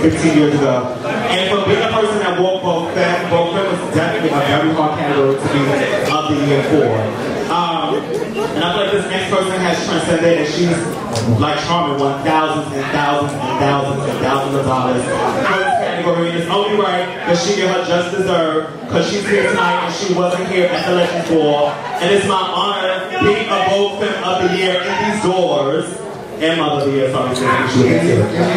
15 years ago. And for being a person that walked both fat, both fat was definitely a very hard category to be of the year for. Um, and I feel like this next person has transcended and she's like Charmin won thousands and thousands and thousands and thousands of dollars And it's only right that she get her just deserved because she's here tonight and she wasn't here at the Legends Ball. And it's my honor to be a Vogue Femme of the Year in these doors. And Mother of the Year, sorry.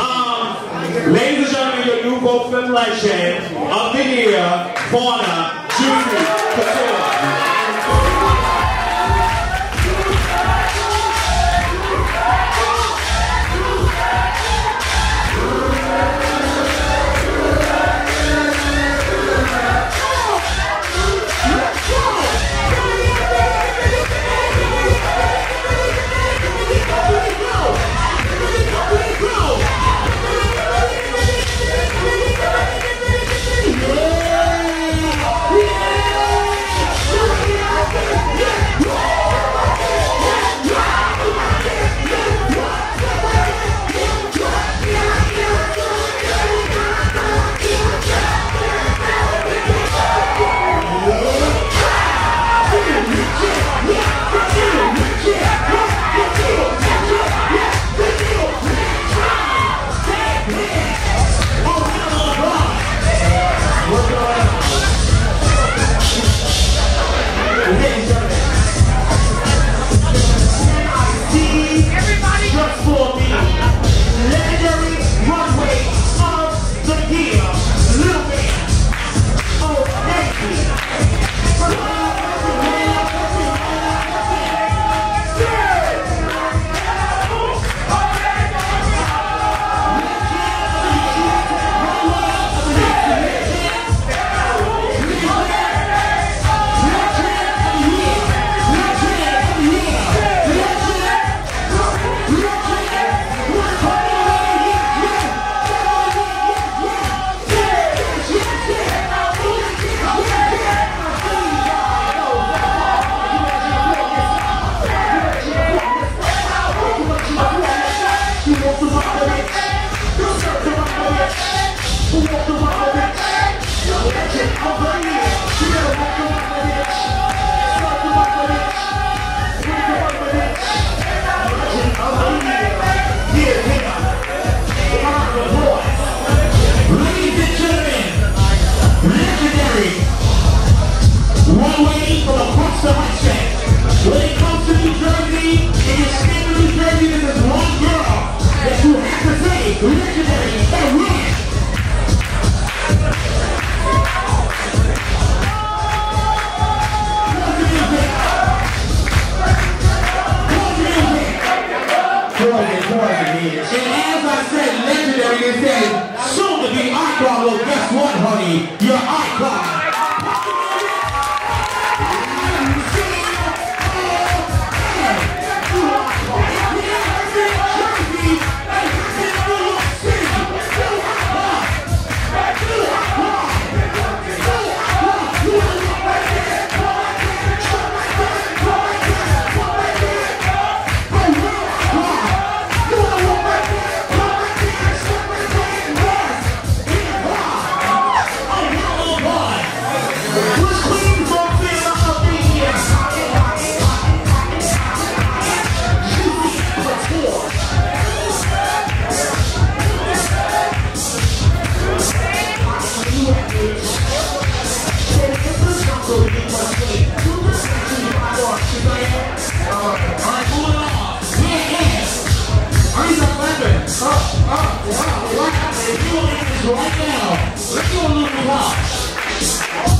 Um, ladies and gentlemen, your new Vogue Femme Legend of the Year, Fauna Juicy Couture. Little boy, double left, lift your What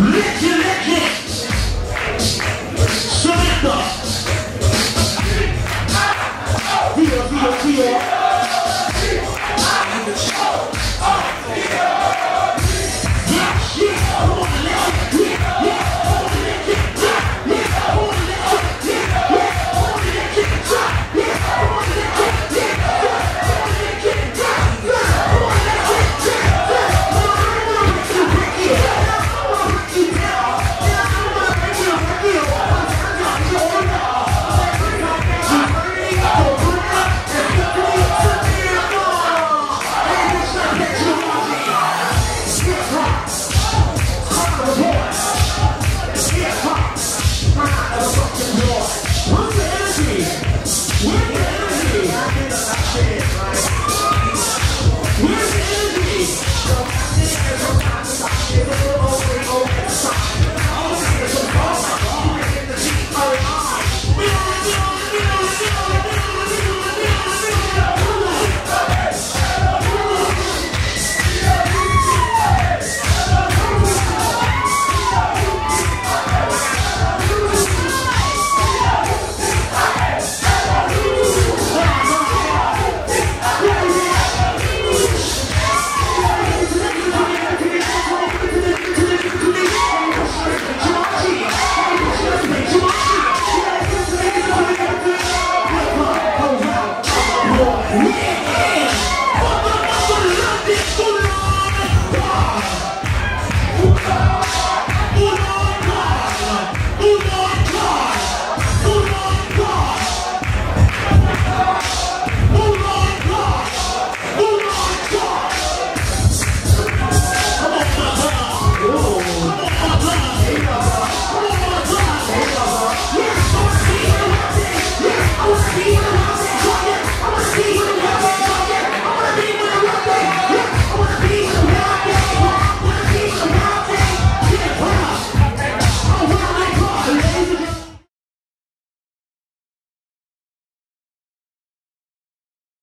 Let